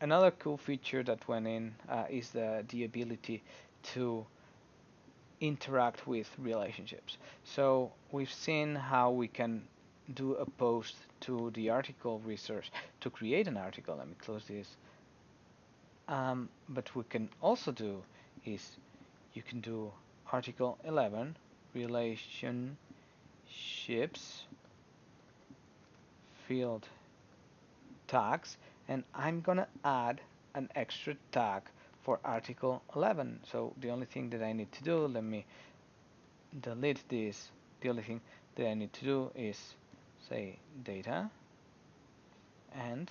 another cool feature that went in uh, is the the ability to interact with relationships. So we've seen how we can do a post to the article resource to create an article. Let me close this. Um, but we can also do is you can do article 11 relationships field tags and I'm gonna add an extra tag for article 11 so the only thing that I need to do let me delete this. The only thing that I need to do is say data. And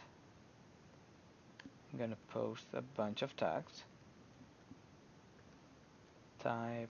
I'm gonna post a bunch of tags. Type